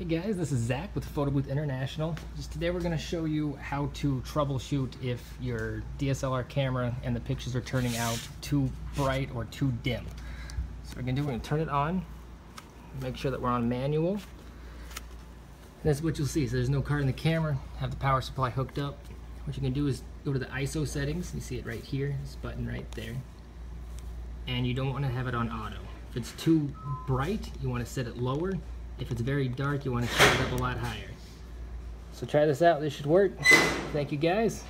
Hey guys, this is Zach with Photo Booth International. Just today we're going to show you how to troubleshoot if your DSLR camera and the pictures are turning out too bright or too dim. So we're going to do, we're going to turn it on, make sure that we're on manual. And that's what you'll see. So there's no card in the camera, have the power supply hooked up. What you can do is go to the ISO settings, you see it right here, this button right there. And you don't want to have it on auto. If it's too bright, you want to set it lower. If it's very dark, you want to set it up a lot higher. So try this out, this should work. Thank you guys.